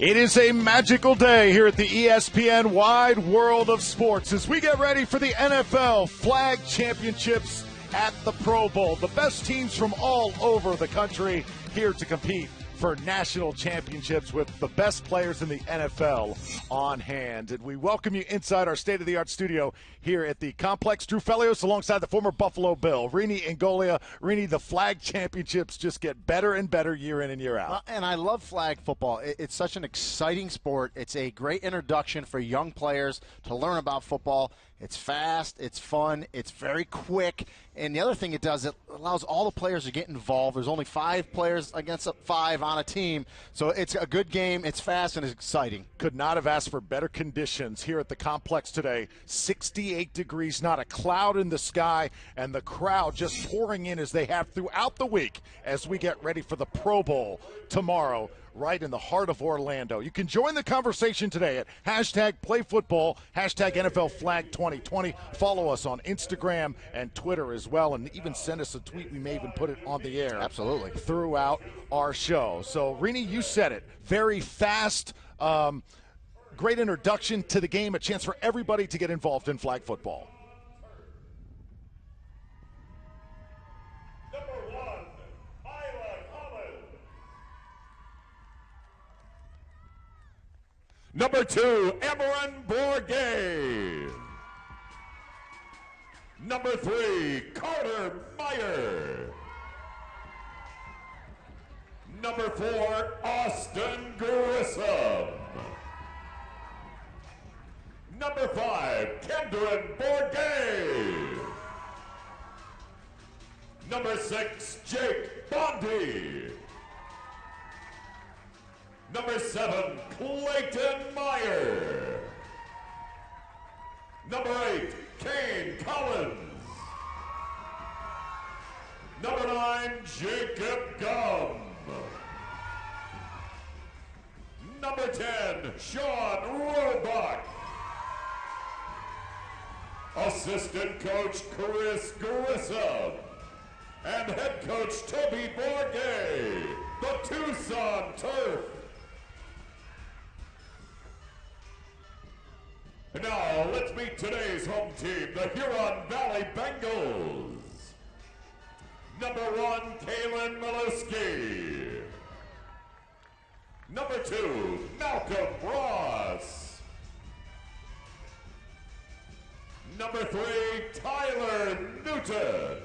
It is a magical day here at the ESPN Wide World of Sports as we get ready for the NFL Flag Championships at the Pro Bowl. The best teams from all over the country here to compete for national championships with the best players in the NFL on hand. And we welcome you inside our state of the art studio here at the complex. Drew Felios alongside the former Buffalo Bill, Rini Ngolia. Rini, the flag championships just get better and better year in and year out. And I love flag football. It- It's such an exciting sport. It's a great introduction for young players to learn about football. It's fast, it's fun, it's very quick. And the other thing it does, it allows all the players to get involved. There's only five players against five on a team. So it's a good game, it's fast, and it's exciting. could not have asked for better conditions here at the complex today. 68 degrees, not a cloud in the sky, and the crowd just pouring in as they have throughout the week as we get ready for the Pro Bowl tomorrow. Right in the heart of Orlando. You can join the conversation today at hashtag playfootball, hashtag NFL flag 2020. Follow us on Instagram and Twitter as well, and even send us a tweet. We may even put it on the air Absolutely. throughout our show. So, Rini, you said it. Very fast. Um, great introduction to the game, a chance for everybody to get involved in flag football. Number one, Isla Collins. Number two, Emmerin Bourget. Number three, Carter Meyer. Number four, Austin Grissom. Number five, Kendron Bourget. Number six, Jake Bondi. Number seven, Clayton Meyer. Number eight, Kane Collins. Number nine, Jacob Gum. Number 10, Sean Roebuck. Assistant coach Chris Grissom. And head coach Toby Bourget, the Tucson Turf. Now let's meet today's home team, the Huron Valley Bengals. Number one, Kalen Maluski. Number two, Malcolm Ross. Number three, Tyler Newton.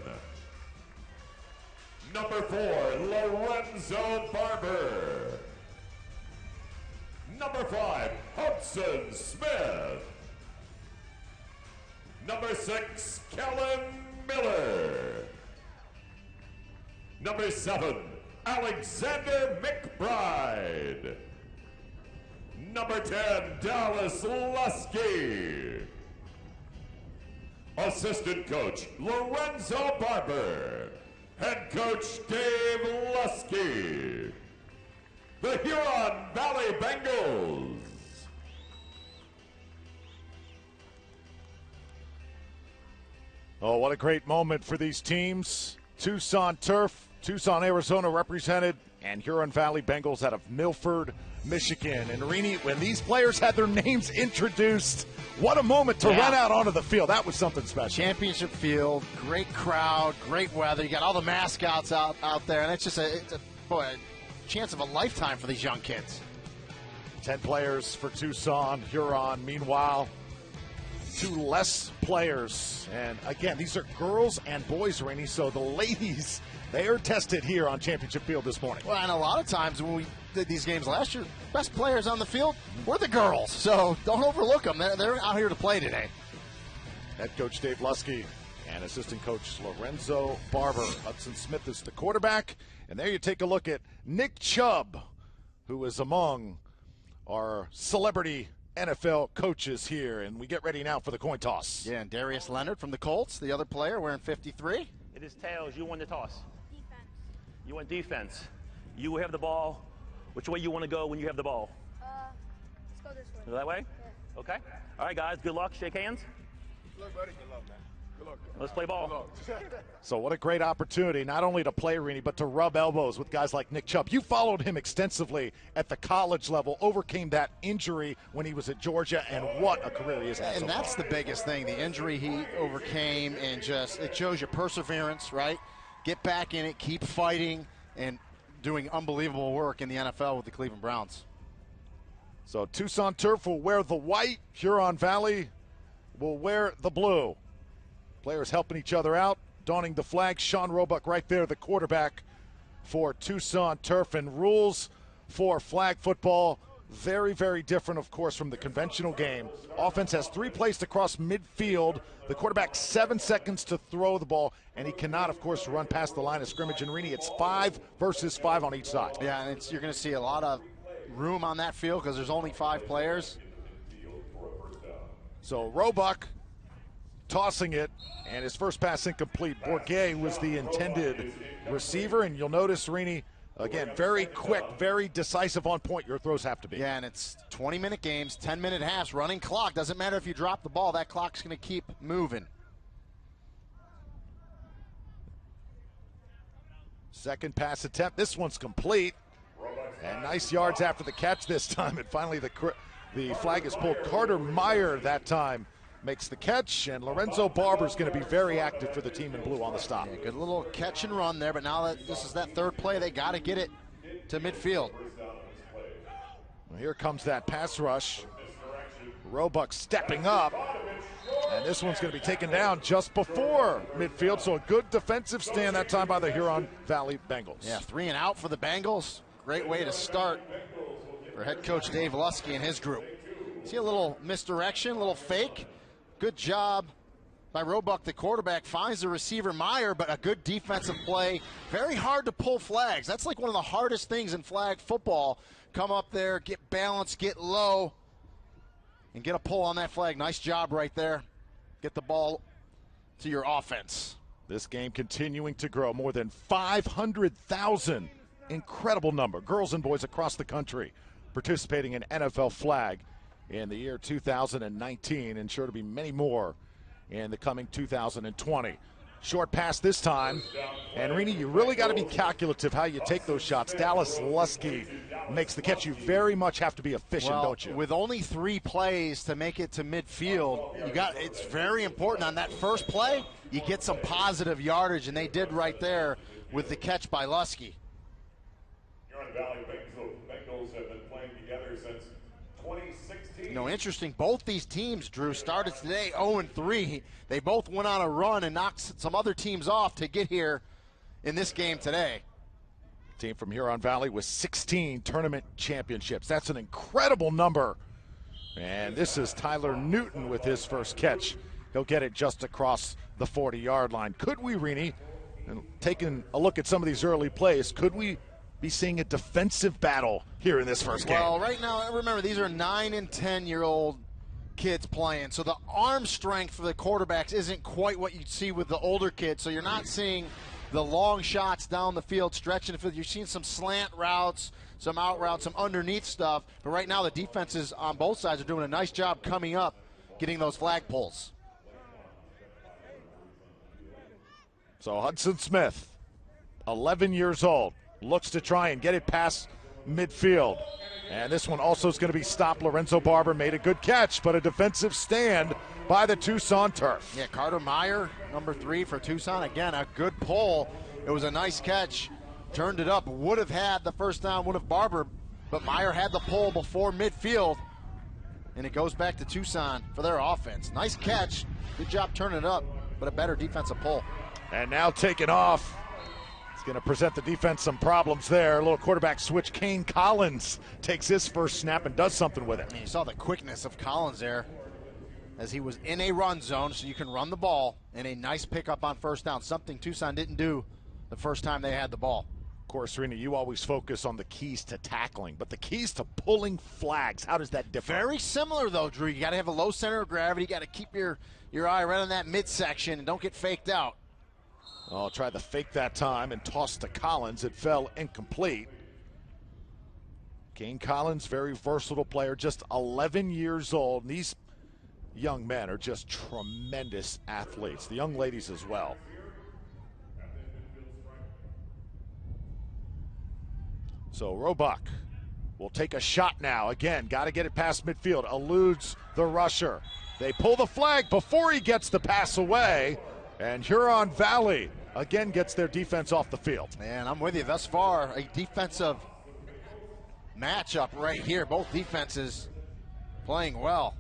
Number four, Lorenzo Barber. Number five, Hudson Smith. Number six, Kellen Miller. Number seven, Alexander McBride. Number 10, Dallas Lusky. Assistant coach, Lorenzo Barber. Head coach, Dave Lusky. The Huron Valley Bengals. Oh, what a great moment for these teams. Tucson Turf, Tucson, Arizona represented, and Huron Valley Bengals out of Milford, Michigan. And Rini, when these players had their names introduced, what a moment to Yeah. run out onto the field. That was something special. Championship field, great crowd, great weather. You got all the mascots out, out there, and it's just a, it's a boy, a chance of a lifetime for these young kids. 10 players for Tucson, Huron. Meanwhile, two less players. And again, these are girls and boys, Rainey. So the ladies, they are tested here on Championship Field this morning. Well, and a lot of times when we did these games last year, best players on the field were the girls. So don't overlook them. They're, they're out here to play today. Head coach Dave Lusky and assistant coach Lorenzo Barber. Hudson Smith is the quarterback. And there you take a look at Nick Chubb, who is among our celebrity NFL coaches here. And we get ready now for the coin toss. Yeah, and Darius Leonard from the Colts, the other player, wearing 53. It is tails. You win the toss. You want defense. You have the ball. Which way you want to go when you have the ball? Uh, let's go this way. That way? Okay. All right, guys. Good luck. Shake hands. Good luck, buddy. Good luck, man. Let's play ball. So what a great opportunity, not only to play Rini, but to rub elbows with guys like Nick Chubb. You followed him extensively at the college level, overcame that injury when he was at Georgia, and what a career he has had. And so that's far. the biggest thing, the injury he overcame, and just it shows you perseverance, right? Get back in it, keep fighting, and doing unbelievable work in the NFL with the Cleveland Browns. So Tucson Turf will wear the white, Huron Valley will wear the blue. Players helping each other out, donning the flag. Sean Roebuck right there, the quarterback for Tucson Turf. And rules for flag football very, very different, of course, from the conventional game. Offense has three plays to cross midfield. The quarterback seven seconds to throw the ball, and he cannot, of course, run past the line of scrimmage. And Rini, it's five versus five on each side. Yeah, and it's, you're going to see a lot of room on that field because there's only five players. So Roebuck tossing it, and his first pass incomplete. Bourget was the intended receiver, and you'll notice Rini, again, very quick, very decisive on point. Your throws have to be. Yeah, and it's 20 minute games, 10 minute halves, running clock. Doesn't matter if you drop the ball, that clock's going to keep moving. Second pass attempt. This one's complete. And nice yards after the catch this time. And finally, the the flag is pulled. Carter Meyer that time makes the catch, and Lorenzo Barber is going to be very active for the team in blue on the stop. Yeah, good little catch and run there, but now that this is that third play, they got to get it to midfield. Well, here comes that pass rush. Roebuck stepping up. And this one's going to be taken down just before midfield. So a good defensive stand that time by the Huron Valley Bengals. Yeah, three and out for the Bengals. Great way to start for head coach Dave Lusky and his group. See a little misdirection, a little fake. Good job by Roebuck, the quarterback, finds the receiver Meyer, but a good defensive play. Very hard to pull flags. That's like one of the hardest things in flag football. Come up there, get balance, get low, and get a pull on that flag. Nice job right there. Get the ball to your offense. This game continuing to grow. More than 500,000. Incredible number. Girls and boys across the country participating in NFL flag in the year 2019, and sure to be many more in the coming 2020. Short pass this time. And Rini, you really got to be calculative how you take those shots. Dallas Lusky makes the catch. You very much have to be efficient, well, don't you? With only three plays to make it to midfield, you got it's very important on that first play. You get some positive yardage, and they did right there with the catch by Lusky. Huron Valley Bengals have been playing together since 2016. You know, interesting. Both these teams, Drew, started today 0 3. They both went on a run and knocked some other teams off to get here in this game today. Team from Huron Valley with 16 tournament championships. That's an incredible number. And this is Tyler Newton with his first catch. He'll get it just across the 40 yard line. Could we, Rini, and taking a look at some of these early plays, could we be seeing a defensive battle here in this first game? Well, right now, remember, these are 9 and 10 year old kids playing. So the arm strength for the quarterbacks isn't quite what you'd see with the older kids. So you're not seeing the long shots down the field, stretching the field. You're seeing some slant routes, some out routes, some underneath stuff. But right now, the defenses on both sides are doing a nice job coming up, getting those flag pulls. So Hudson Smith, 11 years old, looks to try and get it past midfield. And this one also is going to be stopped. Lorenzo Barber made a good catch, but a defensive stand by the Tucson Turf. Yeah, Carter Meyer, number three for Tucson. Again, a good pull. It was a nice catch. Turned it up. Would have had the first down, would have Barber, but Meyer had the pull before midfield. And it goes back to Tucson for their offense. Nice catch. Good job turning it up, but a better defensive pull. And now taking off. It's going to present the defense some problems there. A little quarterback switch. Kane Collins takes his first snap and does something with it. And you saw the quickness of Collins there as he was in a run zone, so you can run the ball and a nice pickup on first down. Something Tucson didn't do the first time they had the ball. Of course, Serena, you always focus on the keys to tackling, but the keys to pulling flags, how does that differ? Very similar though, Drew. You got to have a low center of gravity. You got to keep your your eye right on that midsection and don't get faked out. Oh, tried to fake that time and tossed to Collins. It fell incomplete. Kane Collins, very versatile player, just 11 years old. And these young men are just tremendous athletes. The young ladies as well. So Roebuck will take a shot now. Again, got to get it past midfield. Eludes the rusher. They pull the flag before he gets the pass away. And Huron Valley again gets their defense off the field. And I'm with you thus far. A defensive matchup right here. Both defenses playing well.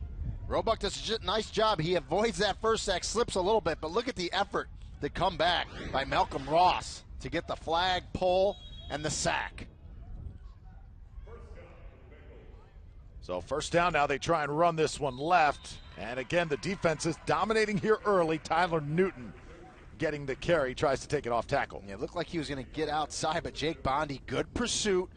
Roebuck does a nice job. He avoids that first sack, slips a little bit, but look at the effort to come back by Malcolm Ross to get the flag pull and the sack. So first down now, they try and run this one left. And again, the defense is dominating here early. Tyler Newton getting the carry, tries to take it off tackle. Yeah, it looked like he was going to get outside, but Jake Bondy, good pursuit,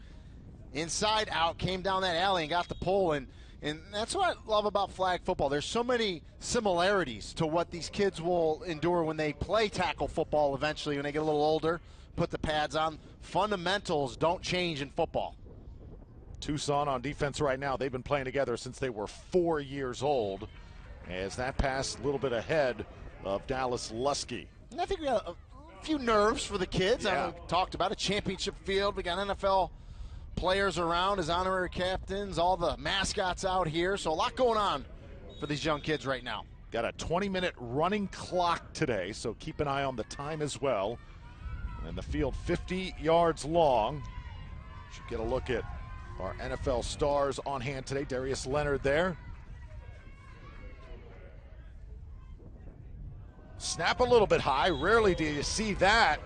inside out, came down that alley and got the pull. And, and that's what I love about flag football. There's so many similarities to what these kids will endure when they play tackle football eventually, when they get a little older, put the pads on. Fundamentals don't change in football. Tucson on defense right now. They've been playing together since they were four years old. As that pass a little bit ahead of Dallas Lusky. I think we got a few nerves for the kids. Yeah. I talked about a championship field. We got NFL players around as honorary captains, all the mascots out here. So a lot going on for these young kids right now. Got a 20 minute running clock today, so keep an eye on the time as well. And the field 50 yards long. Should get a look at our NFL stars on hand today. Darius Leonard there. Snap a little bit high. Rarely do you see that.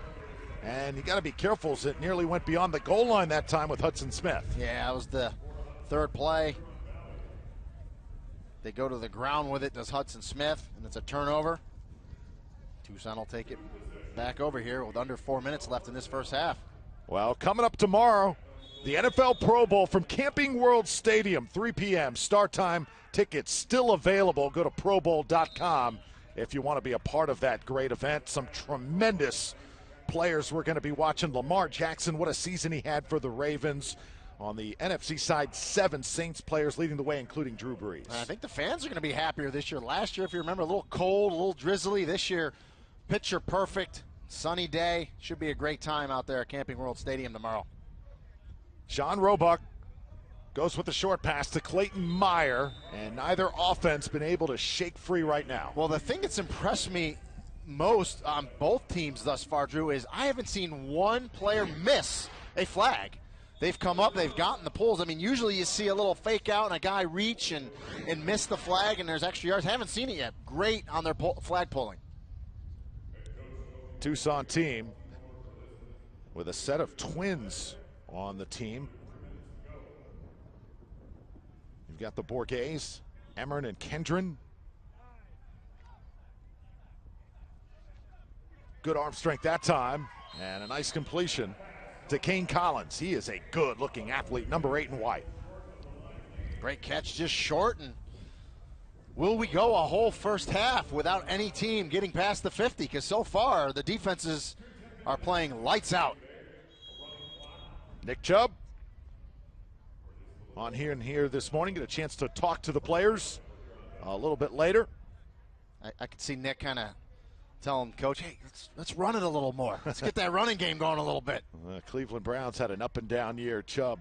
And you got to be careful as it nearly went beyond the goal line that time with Hudson Smith. Yeah, that was the third play. They go to the ground with it, does Hudson Smith, and it's a turnover. Tucson will take it back over here with under four minutes left in this first half. Well, coming up tomorrow, the NFL Pro Bowl from Camping World Stadium, 3 p.m. Start time. Tickets still available. Go to ProBowl.com if you want to be a part of that great event. Some tremendous players we're going to be watching. Lamar Jackson, what a season he had for the Ravens. On the NFC side, seven Saints players leading the way, including Drew Brees. I think the fans are going to be happier this year. Last year, if you remember, a little cold, a little drizzly. This year, picture perfect, sunny day. Should be a great time out there at Camping World Stadium tomorrow. Sean Roebuck goes with the short pass to Clayton Meyer, and neither offense been able to shake free right now. Well, the thing that's impressed me most on both teams thus far, Drew, is I haven't seen one player miss a flag. They've come up, they've gotten the pulls. I mean, usually you see a little fake out and a guy reach and, and miss the flag, and there's extra yards. Haven't seen it yet. Great on their pull, flag pulling. Tucson team with a set of twins on the team. Got the Bourgets, Emmerin and Kendron. Good arm strength that time, and a nice completion to Kane Collins. He is a good looking athlete, number eight in white. Great catch, just short. And will we go a whole first half without any team getting past the 50? Because so far, the defenses are playing lights out. Nick Chubb on here and here this morning. Get a chance to talk to the players a little bit later. I, I could see Nick kind of telling Coach, hey, let's, let's run it a little more. Let's get that running game going a little bit. Uh, Cleveland Browns had an up and down year. Chubb,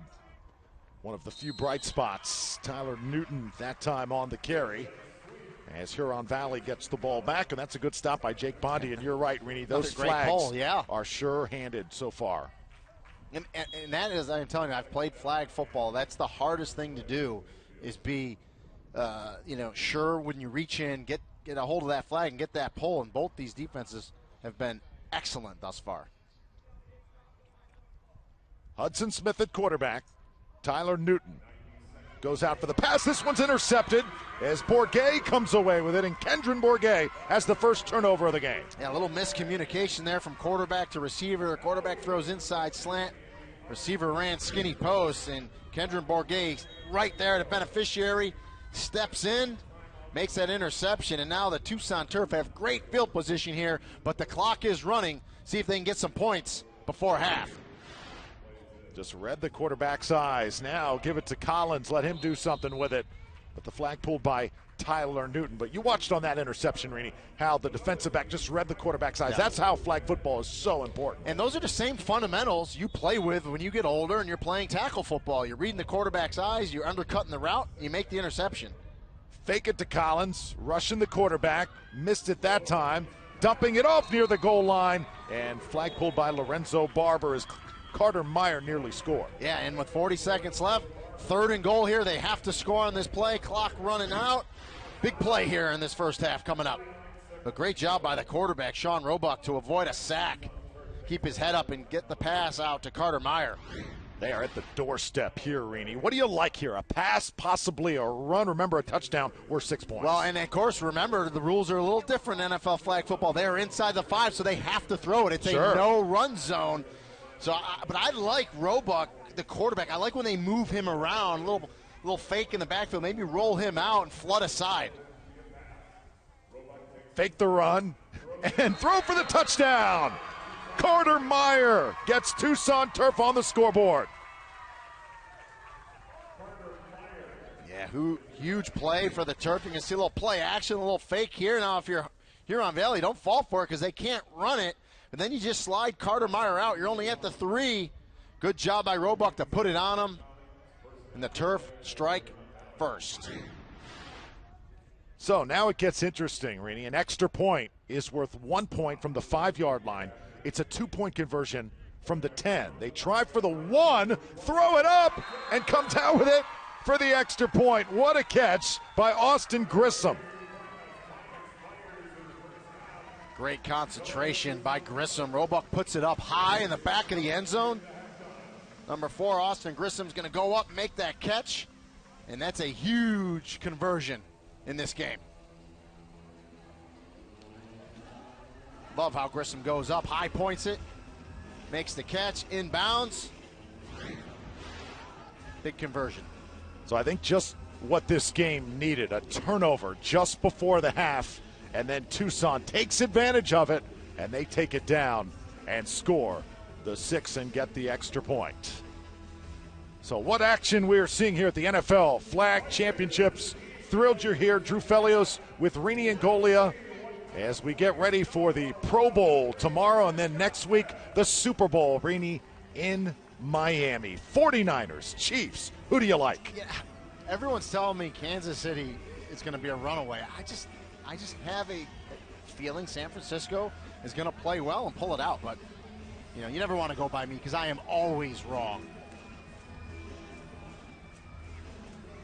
one of the few bright spots. Tyler Newton, that time on the carry. As Huron Valley gets the ball back, and that's a good stop by Jake Bondy. And you're right, Rini, those flags pull, yeah. are sure handed so far. And, and, that is, I'm telling you, I've played flag football. That's the hardest thing to do, is be, uh, you know, sure when you reach in, get get a hold of that flag and get that pull. And both these defenses have been excellent thus far. Hudson Smith at quarterback. Tyler Newton goes out for the pass. This one's intercepted as Bourget comes away with it, and Kendron Bourget has the first turnover of the game. Yeah, a little miscommunication there from quarterback to receiver. Quarterback throws inside slant. Receiver ran skinny post, and Kendron Bourget right there, the beneficiary, steps in, makes that interception, and now the Tucson Turf have great field position here, but the clock is running. See if they can get some points before half. Just read the quarterback's eyes. Now give it to Collins. Let him do something with it. But the flag pulled by Tyler Newton. But you watched on that interception, Rini, how the defensive back just read the quarterback's eyes. That's how flag football is so important. And those are the same fundamentals you play with when you get older and you're playing tackle football. You're reading the quarterback's eyes, you're undercutting the route, you make the interception. Fake it to Collins, rushing the quarterback, missed it that time, dumping it off near the goal line, and flag pulled by Lorenzo Barber as Carter Meyer nearly scored. Yeah, and with 40 seconds left, third and goal here. They have to score on this play. Clock running out. Big play here in this first half coming up. But great job by the quarterback, Sean Roebuck, to avoid a sack. Keep his head up and get the pass out to Carter Meyer. They are at the doorstep here, Rini. What do you like here? A pass, possibly a run, remember a touchdown, or six points? Well, and of course, remember the rules are a little different in NFL flag football. They are inside the five, so they have to throw it. It's Sure. a no run zone. So, I, but I like Roebuck, the quarterback. I like when they move him around, a little, little fake in the backfield, maybe roll him out and flood aside. fake the run, and throw for the touchdown. Carter Meyer gets Tucson Turf on the scoreboard. Yeah, who, huge play for the turf. You can see a little play action, a little fake here. Now, if you're Huron Valley, don't fall for it because they can't run it. And then you just slide Carter Meyer out. You're only at the three. Good job by Roebuck to put it on him. And the turf strike first. So now it gets interesting, Rini. An extra point is worth one point from the five yard line. It's a two point conversion from the 10. They try for the one, throw it up, and come down with it for the extra point. What a catch by Austin Grissom. Great concentration by Grissom. Roebuck puts it up high in the back of the end zone. Number four, Austin Grissom's going to go up make that catch. And that's a huge conversion in this game. Love how Grissom goes up, high points it, makes the catch, inbounds. Big conversion. So I think just what this game needed a turnover just before the half, and then Tucson takes advantage of it, and they take it down and score the six and get the extra point. So, what action we are seeing here at the NFL Flag Championships. Thrilled you're here, Drew Felios with Rini and Golia as we get ready for the Pro Bowl tomorrow and then next week, the Super Bowl. Rini in Miami. 49ers, Chiefs. Who do you like? Yeah, everyone's telling me Kansas City is going to be a runaway. I just, I just have a feeling San Francisco is going to play well and pull it out. But you know, you never want to go by me because I am always wrong,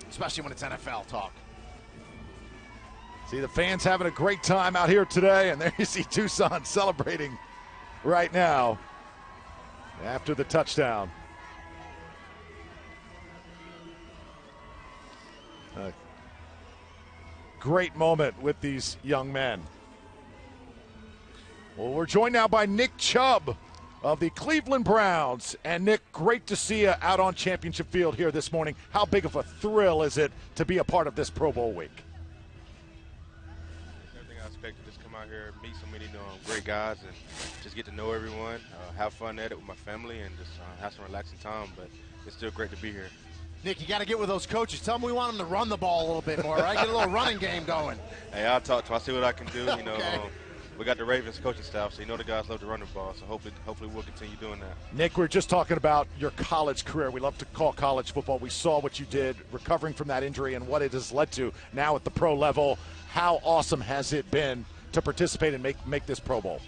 especially when it's NFL talk. See the fans having a great time out here today, and there you see Tucson celebrating right now after the touchdown. A great moment with these young men. Well, we're joined now by Nick Chubb of the Cleveland Browns. And Nick, great to see you out on championship field here this morning. How big of a thrill is it to be a part of this Pro Bowl week? Everything I expected, just come out here, meet so many um, great guys, and just get to know everyone, uh, have fun at it with my family, and just uh, have some relaxing time. But it's still great to be here. Nick, you got to get with those coaches. Tell them we want them to run the ball a little bit more, right? Get a little running game going. Hey, I'll talk to. I'll see what I can do. You know, Okay. um, we got the Ravens coaching staff, so you know the guys love to run the ball. So hopefully, hopefully we'll continue doing that. Nick, we are just talking about your college career. We love to call college football. We saw what you did recovering from that injury and what it has led to now at the pro level. How awesome has it been to participate and make make this Pro Bowl?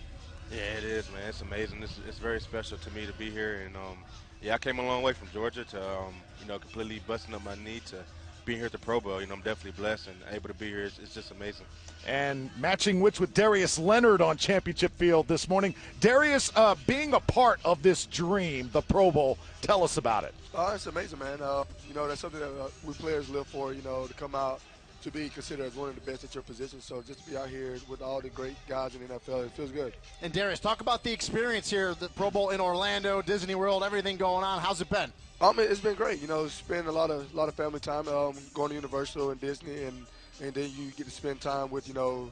Yeah, it is, man. It's amazing. It's, it's very special to me to be here, and um, yeah, I came a long way from Georgia to um, you know completely busting up my knee to being here at the Pro Bowl. You know, I'm definitely blessed and able to be here. It's, it's just amazing. And matching which with Darius Leonard on championship field this morning. Darius, uh, being a part of this dream, the Pro Bowl, tell us about it. Oh, it's amazing, man. Uh, you know, that's something that uh, we players live for, you know, to come out to be considered as one of the best at your position. So just to be out here with all the great guys in the NFL, it feels good. And Darius, talk about the experience here, the Pro Bowl in Orlando, Disney World, everything going on. How's it been? Um, it- it's been great. You know, spend a lot of lot of family time, um, going to Universal and Disney, and and then you get to spend time with you know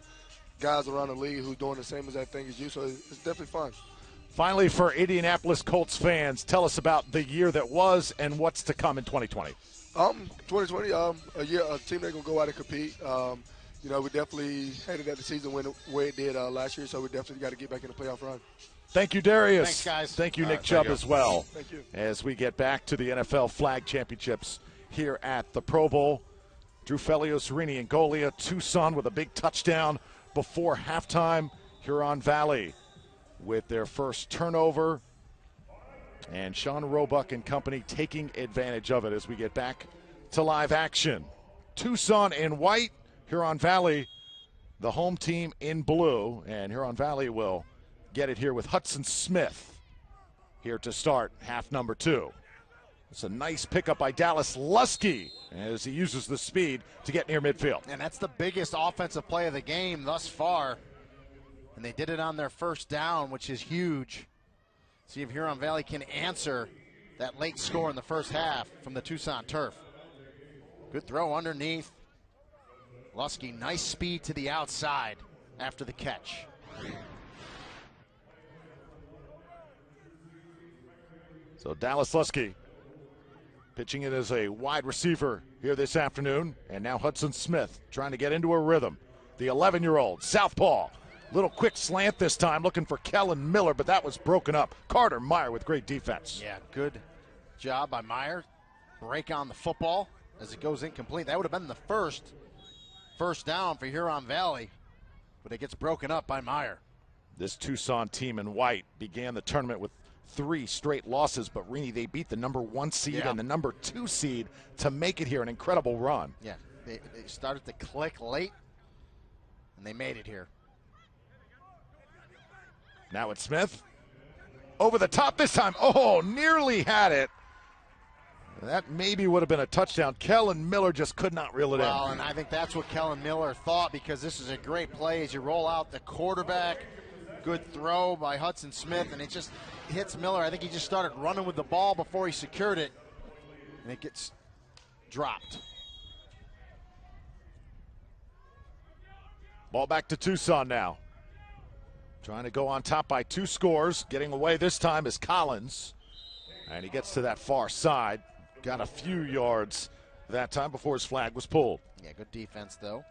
guys around the league who doing the same exact thing as you. So it's it's definitely fun. Finally, for Indianapolis Colts fans, tell us about the year that was and what's to come in 2020. Um, 2020, um, a year, a team that's gonna go out and compete. Um, you know, we definitely hated that the season went where it did uh, last year, so we definitely got to get back in the playoff run. Thank you, Darius. Thanks, guys. Thank you, All Nick right, Chubb, you. as well. Thank you. As we get back to the NFL Flag Championships here at the Pro Bowl, Drew Felios-Rini and Golia, Tucson with a big touchdown before halftime. Huron Valley with their first turnover, and Sean Roebuck and company taking advantage of it as we get back to live action. Tucson in white, Huron Valley, the home team in blue, and Huron Valley will get it here with Hudson Smith here to start half number two. It's a nice pickup by Dallas Lusky as he uses the speed to get near midfield. And that's the biggest offensive play of the game thus far. And they did it on their first down, which is huge. See if Huron Valley can answer that late score in the first half from the Tucson turf. Good throw underneath. Lusky, nice speed to the outside after the catch. So Dallas Lusky pitching it as a wide receiver here this afternoon. And now Hudson Smith trying to get into a rhythm. The 11 year old Southpaw. Little quick slant this time, looking for Kellen Miller, but that was broken up. Carter Meyer with great defense. Yeah, good job by Meyer. Break on the football as it goes incomplete. That would have been the first first down for Huron Valley, but it gets broken up by Meyer. This Tucson team in white began the tournament with three straight losses, but Rini, they beat the number one seed Yeah. and the number two seed to make it here. An incredible run. Yeah, they, they started to click late, and they made it here. Now it's Smith. Over the top this time. Oh, nearly had it. That maybe would have been a touchdown. Kellen Miller just could not reel it Well, in. and I think that's what Kellen Miller thought because this is a great play as you roll out the quarterback. Good throw by Hudson Smith, and it just hits Miller. I think he just started running with the ball before he secured it, and it gets dropped. Ball back to Tucson now. Trying to go on top by two scores. Getting away this time is Collins. And he gets to that far side. Got a few yards that time before his flag was pulled. Yeah, good defense though.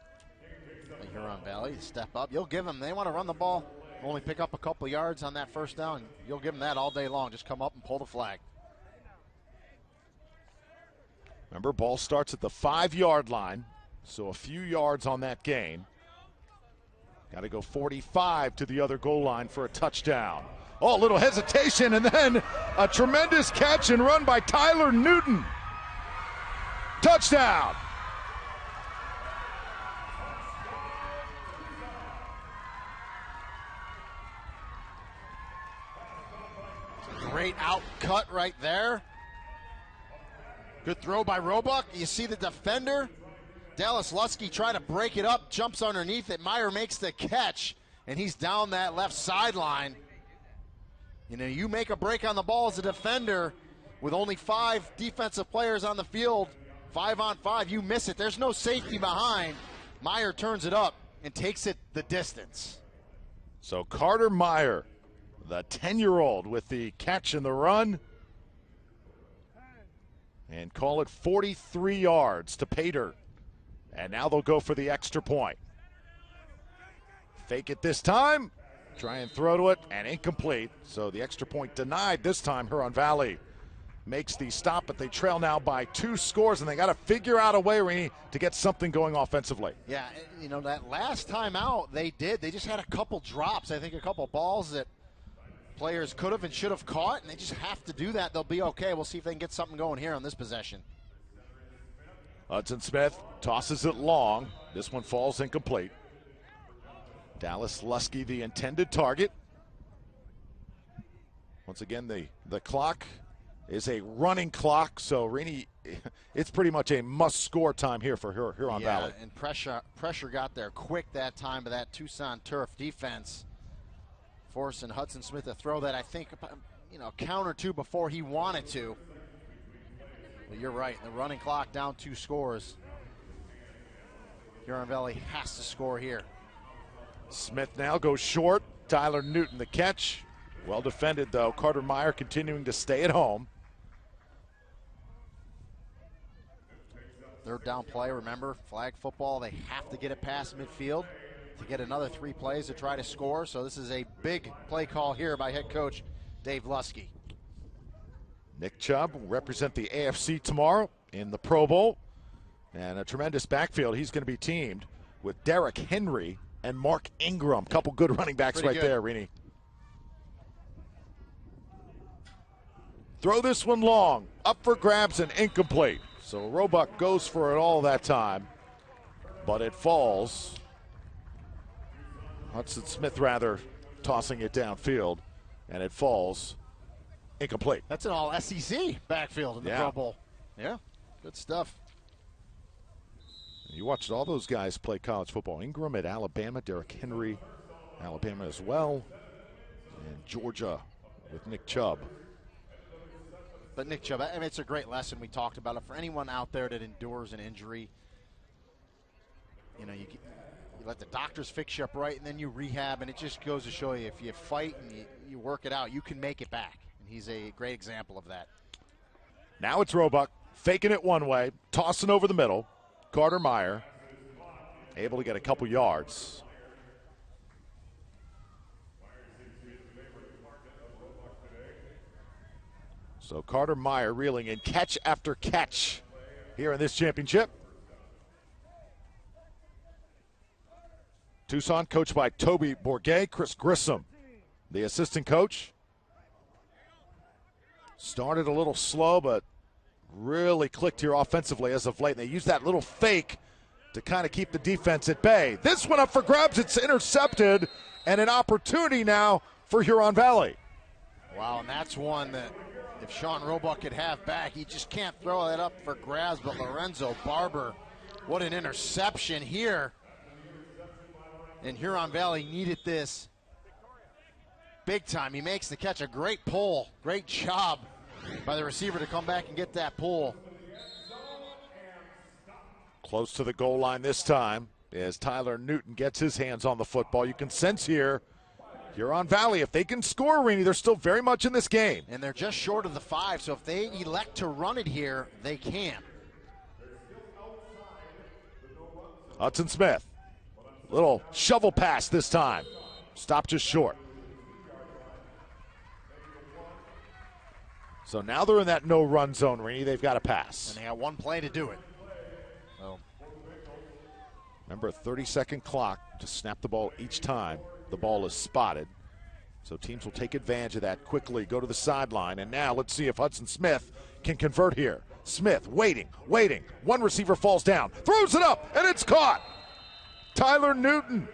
Huron Valley, step up. You'll give them. They want to run the ball. Only pick up a couple yards on that first down. You'll give them that all day long. Just come up and pull the flag. Remember, ball starts at the five yard line, so a few yards on that gain. Got to go 45 to the other goal line for a touchdown. Oh, a little hesitation, and then a tremendous catch and run by Tyler Newton. Touchdown. Great out cut right there. Good throw by Roebuck. You see the defender. Dallas Lusky trying to break it up, jumps underneath it. Meyer makes the catch, and he's down that left sideline. You know, you make a break on the ball as a defender with only five defensive players on the field, five on five, you miss it. There's no safety behind. Meyer turns it up and takes it the distance. So Carter Meyer, the 10 year old, with the catch and the run. And call it 43 yards to paydirt. And now they'll go for the extra point. Fake it this time. Try and throw to it, and incomplete. So the extra point denied this time. Huron Valley makes the stop, but they trail now by two scores, and they got to figure out a way, Rainey, to get something going offensively. Yeah, you know that last time out they did. They just had a couple drops. I think a couple balls that players could have and should have caught, and they just have to do that. They'll be okay. We'll see if they can get something going here on this possession. Hudson Smith tosses it long. This one falls incomplete. Dallas Lusky, the intended target. Once again, the, the clock is a running clock, so Rainey, it's pretty much a must score time here for Hur- Huron yeah, Valley. and pressure pressure got there quick that time by that Tucson turf defense, forcing Hudson Smith to throw that I think you know counter two before he wanted to. But you're right. The running clock down two scores. Huron Valley has to score here. Smith now goes short. Tyler Newton the catch. Well defended, though. Carter Meyer continuing to stay at home. Third down play, remember, flag football, they have to get it past midfield to get another three plays to try to score. So this is a big play call here by head coach Dave Lusky. Nick Chubb will represent the AFC tomorrow in the Pro Bowl. And a tremendous backfield. He's going to be teamed with Derrick Henry and Mark Ingram. Couple good running backs Pretty right good. there, Rini. Throw this one long. Up for grabs and incomplete. So Roebuck goes for it all that time, but it falls. Hudson Smith rather tossing it downfield, and it falls incomplete. That's an all SEC backfield in the Yeah. Pro Bowl. Yeah, good stuff. You watched all those guys play college football. Ingram at Alabama, Derrick Henry, Alabama as well, and Georgia with Nick Chubb. But Nick Chubb, I mean, it's a great lesson. We talked about it for anyone out there that endures an injury. You know, you, you let the doctors fix you up right, and then you rehab, and it just goes to show you if you fight and you, you work it out, you can make it back. And he's a great example of that. Now it's Roebuck faking it one way, tossing over the middle. Carter Meyer able to get a couple yards. So Carter Meyer reeling in catch after catch here in this championship. Tucson coached by Toby Bourget, Chris Grissom, the assistant coach. Started a little slow, but really clicked here offensively as of late. And they used that little fake to kind of keep the defense at bay. This one up for grabs. It's intercepted, and an opportunity now for Huron Valley. Wow, and that's one that if Sean Roebuck could have back, he just can't throw that up for grabs. But Lorenzo Barber, what an interception here. And Huron Valley needed this big time. He makes the catch, a great pull, great job by the receiver to come back and get that pull. Close to the goal line this time as Tyler Newton gets his hands on the football. You can sense here, Huron Valley, if they can score, Rini, they're still very much in this game. And they're just short of the five, so if they elect to run it here, they can. Hudson Smith, little shovel pass this time. Stop just short. So now they're in that no run zone, Rini. They've got to pass. And they got one play to do it. Remember, a 30 second clock to snap the ball each time the ball is spotted. So teams will take advantage of that quickly, go to the sideline. And now let's see if Hudson Smith can convert here. Smith waiting, waiting. One receiver falls down, throws it up, and it's caught. Tyler Newton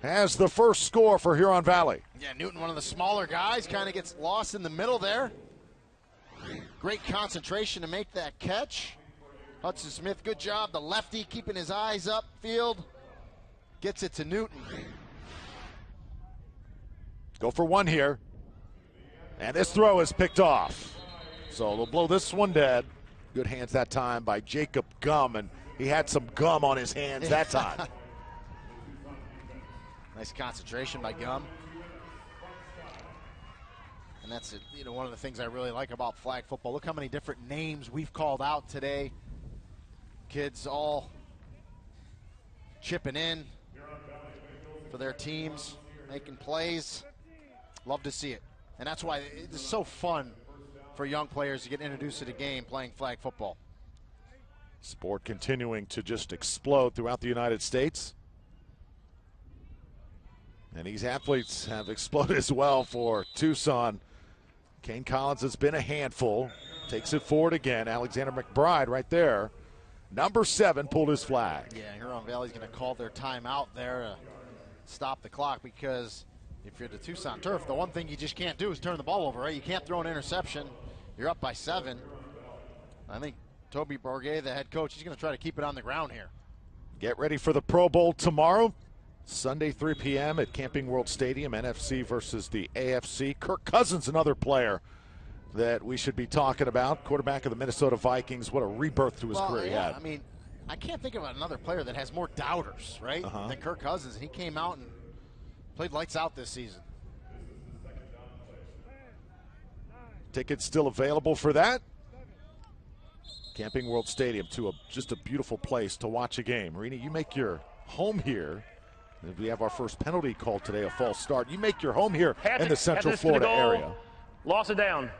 has the first score for Huron Valley. Yeah, Newton, one of the smaller guys, kind of gets lost in the middle there. Great concentration to make that catch. Hudson Smith, good job. The lefty keeping his eyes upfield. Gets it to Newton. Go for one here. And this throw is picked off. So they'll blow this one dead. Good hands that time by Jacob Gum, and he had some gum on his hands that time. Nice concentration by Gum. And that's it, you know one of the things I really like about flag football. Look how many different names we've called out today. Kids all chipping in for their teams, making plays. Love to see it. And that's why it's so fun for young players to get introduced to the game playing flag football. Sport continuing to just explode throughout the United States. And these athletes have exploded as well for Tucson. Kane Collins has been a handful. Takes it forward again. Alexander McBride right there. Number seven pulled his flag. Yeah, Huron Valley's going to call their timeout there to stop the clock because if you're the Tucson Turf, the one thing you just can't do is turn the ball over, right? You can't throw an interception. You're up by seven. I think Toby Bourget, the head coach, he's going to try to keep it on the ground here. Get ready for the Pro Bowl tomorrow, Sunday, 3 p.m. at Camping World Stadium. NFC versus the AFC. Kirk Cousins, another player that we should be talking about. Quarterback of the Minnesota Vikings. What a rebirth to his Well, career he yeah, had. I mean, I can't think of another player that has more doubters, right, Uh-huh. than Kirk Cousins. And he came out and played lights out this season. Tickets still available for that. Camping World Stadium to a just a beautiful place to watch a game. Marina, you make your home here. We have our first penalty call today, a false start. You make your home here in the Central Florida area. Loss it down.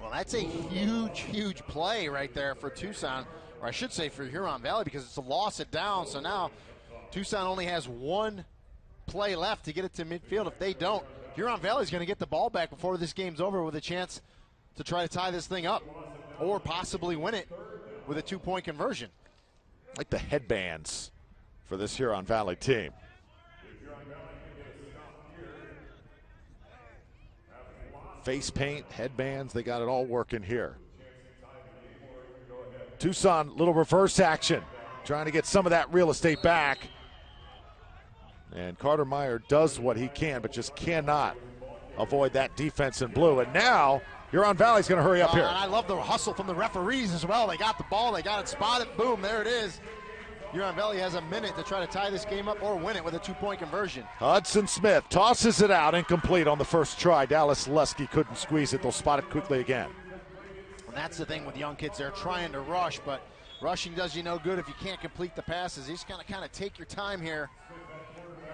Well, that's a huge, huge play right there for Tucson, or I should say for Huron Valley, because it's a loss it down. So now Tucson only has one play left to get it to midfield. If they don't, Huron Valley is going to get the ball back before this game's over with a chance to try to tie this thing up or possibly win it with a two point conversion. Like the headbands for this Huron Valley team. Face paint, headbands, they got it all working here. Tucson, little reverse action, trying to get some of that real estate back. And Carter Meyer does what he can, but just cannot avoid that defense in blue. And now Huron Valley's going to hurry up uh, here. I love the hustle from the referees as well. They got the ball, they got it spotted. Boom, there it is. Huron Valley has a minute to try to tie this game up or win it with a two point conversion. Hudson Smith tosses it out incomplete on the first try. Dallas Lusky couldn't squeeze it. They'll spot it quickly again. And that's the thing with young kids. They're trying to rush, but rushing does you no good if you can't complete the passes. You just got to kind of take your time here.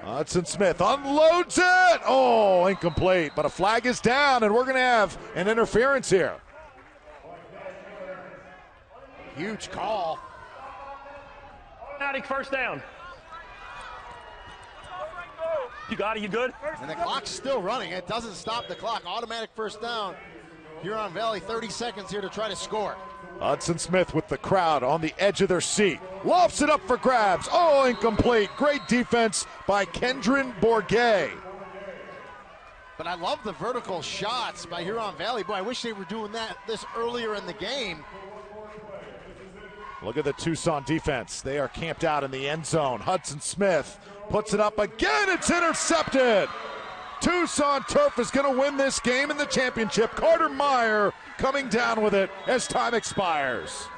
Hudson Smith unloads it. Oh, incomplete. But a flag is down, and we're going to have an interference here. Huge call. Automatic first down. You got it? You good? And the clock's still running. It doesn't stop the clock. Automatic first down. Huron Valley, 30 seconds here to try to score. Hudson Smith with the crowd on the edge of their seat. Lofts it up for grabs. Oh, incomplete. Great defense by Kendrin Bourget. But I love the vertical shots by Huron Valley. Boy, I wish they were doing that this earlier in the game. Look at the Tucson defense. They are camped out in the end zone. Hudson Smith puts it up again. It's intercepted. Tucson Turf is going to win this game in the championship. Carter Meyer coming down with it as time expires.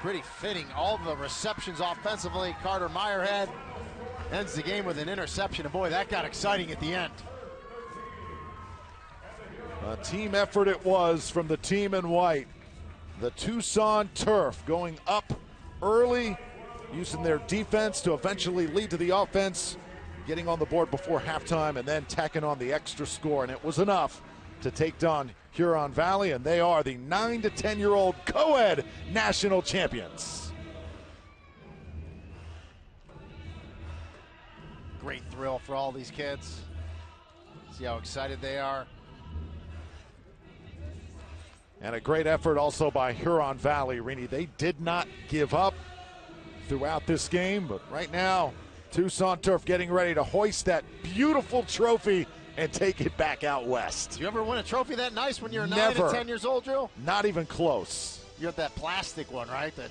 Pretty fitting. All the receptions offensively Carter Meyer had ends the game with an interception. And boy, that got exciting at the end. A team effort it was from the team in white. The Tucson Turf going up early, using their defense to eventually lead to the offense, getting on the board before halftime, and then tacking on the extra score. And it was enough to take down Huron Valley, and they are the 9 to 10 year old co ed national champions. Great thrill for all these kids. See how excited they are. And a great effort also by Huron Valley, Rini. They did not give up throughout this game, but right now, Tucson Turf getting ready to hoist that beautiful trophy and take it back out west. You ever win a trophy that nice when you're Never. nine to ten years old, Drew? Not even close. You got that plastic one, right? That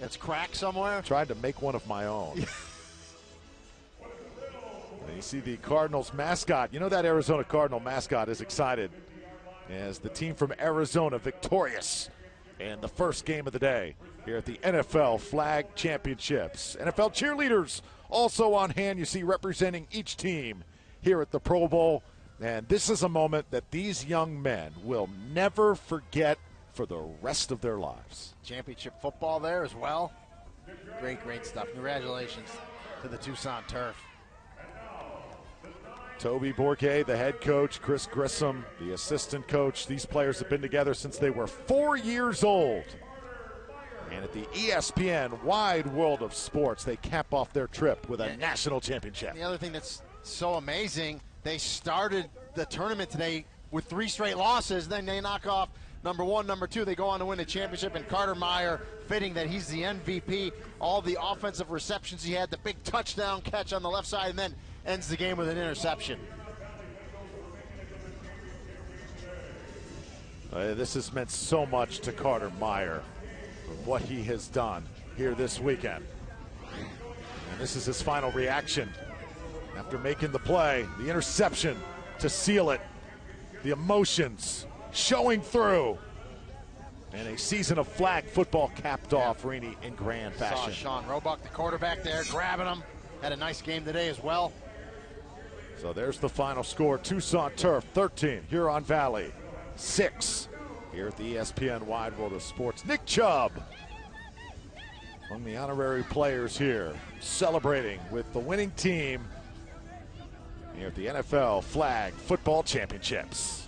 that's cracked somewhere. Tried to make one of my own. and you see the Cardinals mascot. You know that Arizona Cardinal mascot is excited as the team from Arizona victorious in the first game of the day here at the NFL Flag Championships. NFL cheerleaders also on hand, you see, representing each team here at the Pro Bowl. And this is a moment that these young men will never forget for the rest of their lives. Championship football there as well. Great, great stuff. Congratulations to the Tucson Turf. Toby Bourget, the head coach, Chris Grissom, the assistant coach. These players have been together since they were four years old. And at the ESPN Wide World of Sports, they cap off their trip with a Yeah. national championship. The other thing that's so amazing, they started the tournament today with three straight losses. Then they knock off number one, number two. They go on to win the championship. And Carter Meyer, fitting that he's the MVP. All the offensive receptions he had, the big touchdown catch on the left side, and then ends the game with an interception. Uh, this has meant so much to Carter Meyer for what he has done here this weekend. And this is his final reaction after making the play, the interception to seal it, the emotions showing through. And a season of flag football capped off, Rini, in grand fashion. Saw fashion. Sean Roebuck, the quarterback there, grabbing him. Had a nice game today as well. So there's the final score Tucson Turf 13, Huron Valley 6. Here at the ESPN Wide World of Sports. Nick Chubb among the honorary players here, celebrating with the winning team here at the NFL Flag Football Championships.